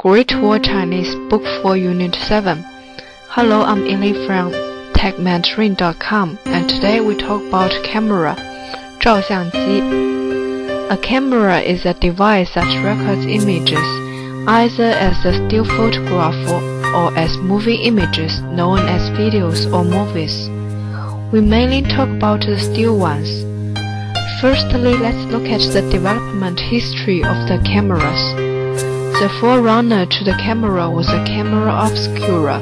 Great Wall Chinese Book 4 Unit 7 Hello, I'm Inli from techmandarin.com and today we talk about camera 照相机 A camera is a device that records images either as a still photograph or as moving images known as videos or movies. We mainly talk about the still ones. Firstly, let's look at the development history of the cameras. The forerunner to the camera was the camera obscura.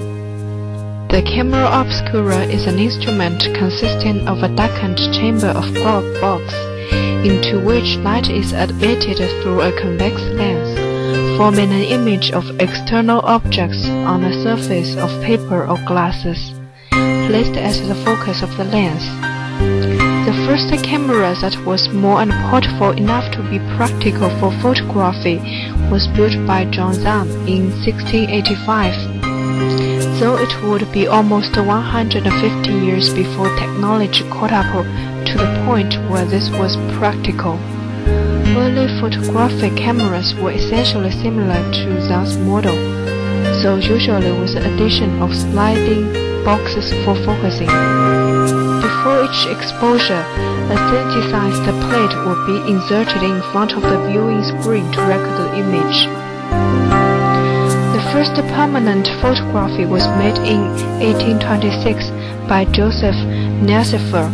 The camera obscura is an instrument consisting of a darkened chamber of box, into which light is admitted through a convex lens, forming an image of external objects on the surface of paper or glasses, placed as the focus of the lens. The first camera that was small and portable enough to be practical for photography was built by Johann Zahn in 1685, though it would be almost 150 years before technology caught up to the point where this was practical. Early photographic cameras were essentially similar to Zahn's model, so usually with the addition of sliding boxes for focusing. Before each exposure, a sensitized plate would be inserted in front of the viewing screen to record the image. The first permanent photography was made in 1826 by Joseph Nicephore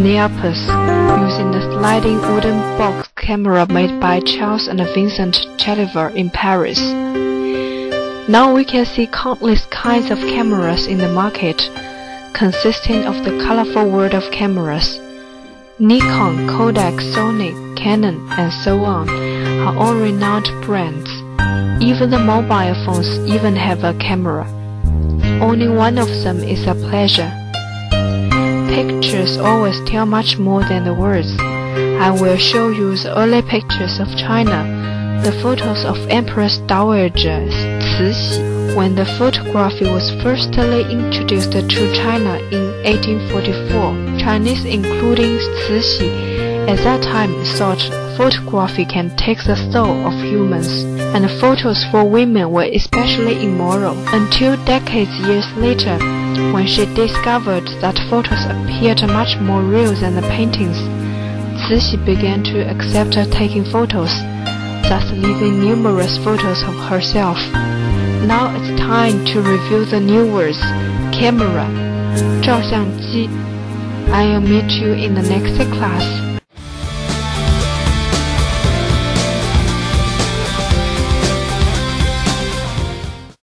Niepce using the sliding wooden box camera made by Charles and Vincent Chevalier in Paris. Now we can see countless kinds of cameras in the market consisting of the colorful world of cameras. Nikon, Kodak, Sony, Canon, and so on are all renowned brands. Even the mobile phones even have a camera. Only one of them is a pleasure. Pictures always tell much more than the words. I will show you the early pictures of China, the photos of Empress Dowager Cixi when the photography was firstly introduced to China in 1844, Chinese including Cixi at that time thought photography can take the soul of humans, and photos for women were especially immoral. Until decades years later, when she discovered that photos appeared much more real than the paintings, Cixi began to accept taking photos, thus leaving numerous photos of herself. Now it's time to review the new words. Camera, 照相机. I'll meet you in the next class.